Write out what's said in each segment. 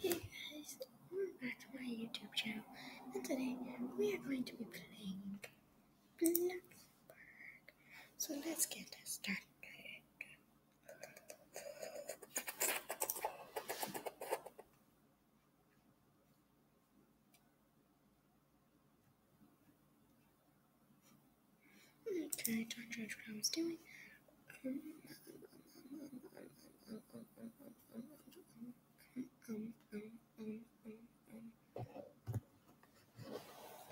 Hey guys, welcome back to my YouTube channel. And today we are going to be playing Bloxburg. So let's get started. Okay, don't judge what I was doing. Um, um, um, um, um, um.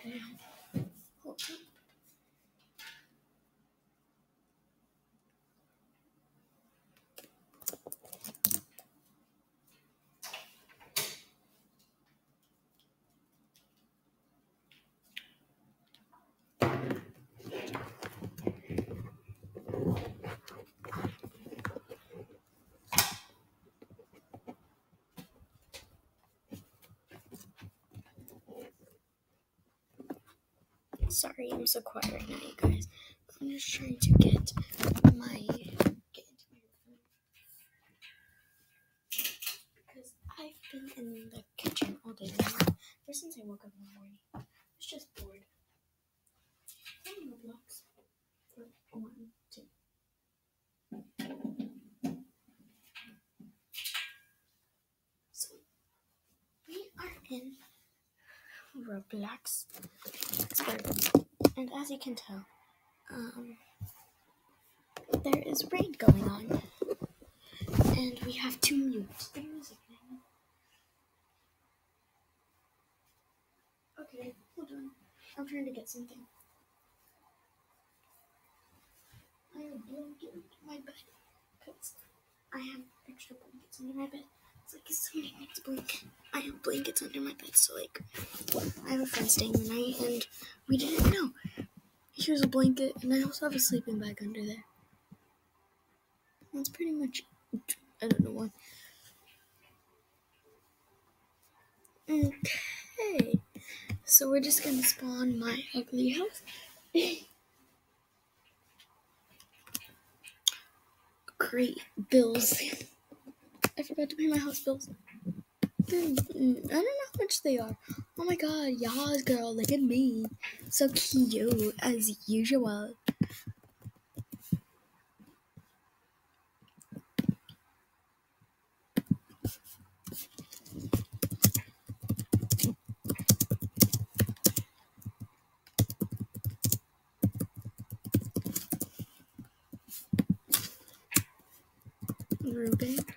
Now, hold up. Sorry, I'm so quiet right now, you guys. I'm just trying to get my because I've been in the kitchen all day long. Ever since I woke up in the morning, I was just bored. Roblox for one, two. So we are in Roblox. And as you can tell, um, there is rain going on. And we have to mute the music. Okay, hold on. I'm trying to get something. I have a blanket under my bed. Because I have extra blankets under my bed. It's like somebody needs. I have blankets under my bed, so like I have a friend staying the night, and we didn't know. Here's a blanket, and I also have a sleeping bag under there. That's pretty much. I don't know why. Okay, so we're just gonna spawn my ugly house. Great bills. I forgot to pay my house bills. Hmm, I don't know how much they are. Oh my god, Yas girl, look at me. So cute as usual. Ruben.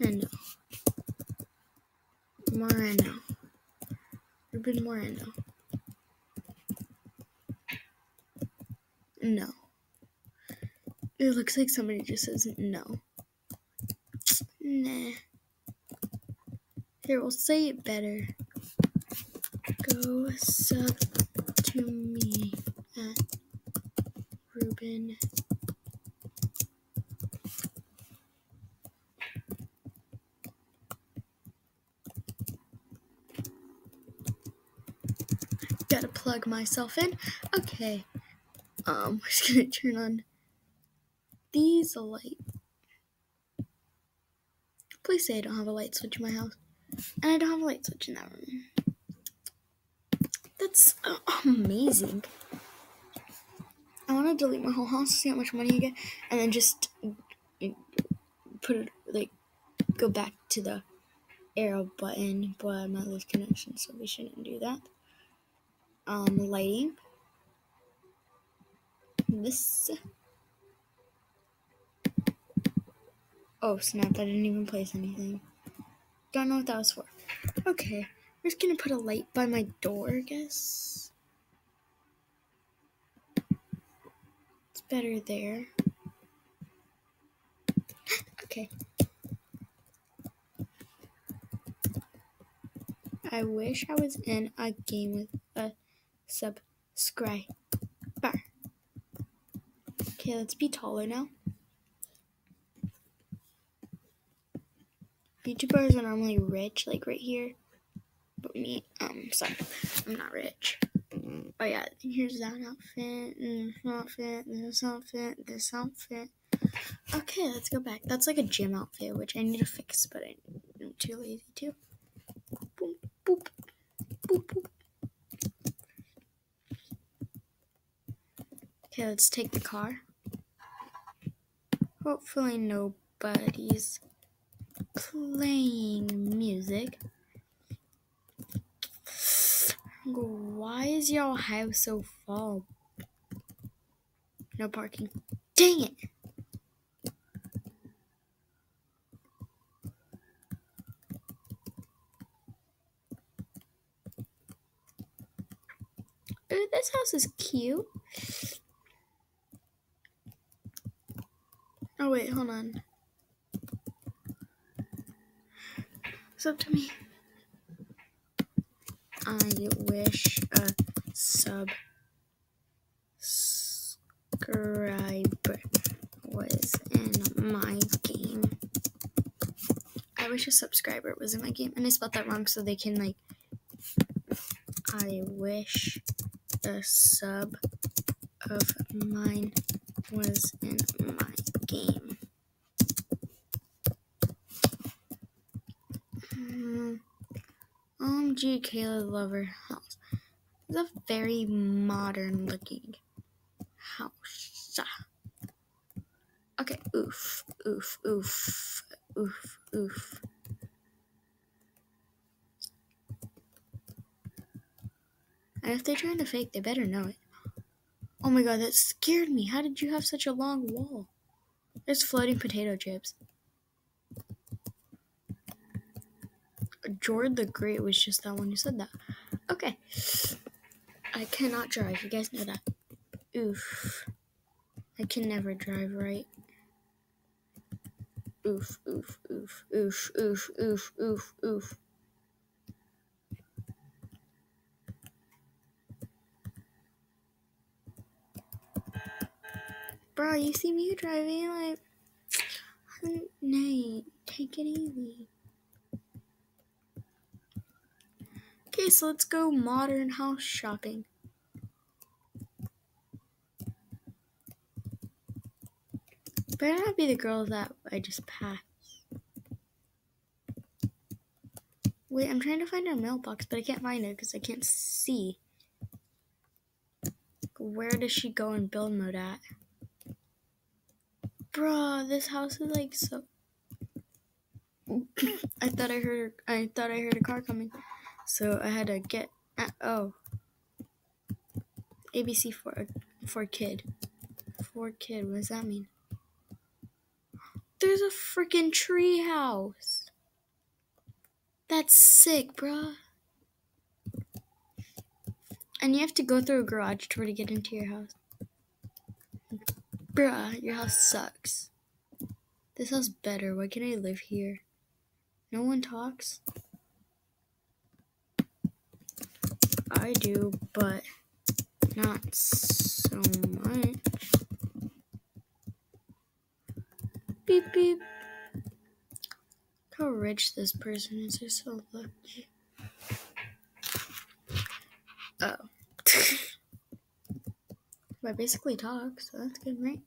Moreno. Moreno. Ruben Moreno. No. It looks like somebody just says no. Nah. Here, we'll say it better. Go sub to me at Ruben. Gotta plug myself in. Okay. Um, we're just gonna turn on these lights. Please say I don't have a light switch in my house. And I don't have a light switch in that room. That's uh, amazing. I want to delete my whole house, to see how much money you get, and then just put it like go back to the arrow button, but might lose connection, so we shouldn't do that. Um, lighting. This. Oh snap! I didn't even place anything. Don't know what that was for. Okay, we're just gonna put a light by my door, I guess. It's better there. Okay. I wish I was in a game with subscriber. Okay, let's be taller now. YouTubers are normally rich, like right here. But me, um, sorry, I'm not rich. Oh yeah, here's that outfit, and this outfit, this outfit, this outfit. Okay, let's go back. That's like a gym outfit, which I need to fix, but I'm too lazy to. Boop, boop, boop, boop. Okay, let's take the car. Hopefully nobody's playing music. Why is y'all house so full? No parking. Dang it! Ooh, this house is cute. Oh wait, hold on. It's up to me. I wish a sub subscriber was in my game. I wish a subscriber was in my game, and I spelled that wrong, so they can like. I wish a sub of mine was in my game. Um, OMG, Kayla Lover house. It's a very modern looking house. Okay, oof, oof, oof, oof, oof. And if they're trying to fake, they better know it. Oh my god, that scared me. How did you have such a long wall? There's floating potato chips. George the Great was just that one who said that. Okay. I cannot drive. You guys know that. Oof. I can never drive right. Oof, oof, oof, oof, oof, oof, oof, oof. Bro, you see me driving like Nate, take it easy. Okay, so let's go modern house shopping. Better not be the girl that I just passed. Wait, I'm trying to find our mailbox, but I can't find it because I can't see. Where does she go in build mode at? Bruh, this house is like so. I thought I heard. I thought I heard a car coming, so I had to get. Uh, oh. ABC for for kid. For kid. What does that mean? There's a freaking tree house. That's sick, bruh. And you have to go through a garage to get into your house. Bruh, your house sucks. This house better. Why can't I live here? No one talks? I do, but not so much. Beep beep. How rich this person is. They're so lucky. Oh. I basically talk, so that's good, right?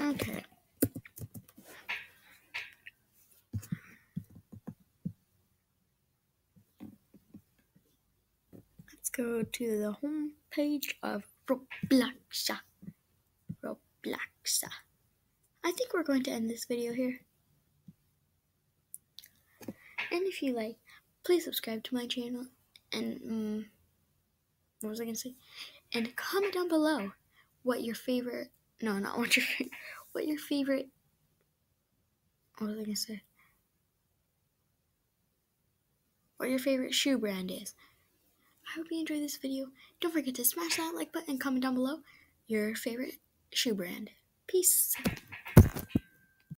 Okay. Let's go to the home page of Roblox. Roblox. I think we're going to end this video here. And if you like, please subscribe to my channel. And, um, what was I going to say? And comment down below what your favorite, no, not what your favorite, what your favorite, what was I going to say? What your favorite shoe brand is. I hope you enjoyed this video. Don't forget to smash that like button and comment down below your favorite shoe brand. Peace.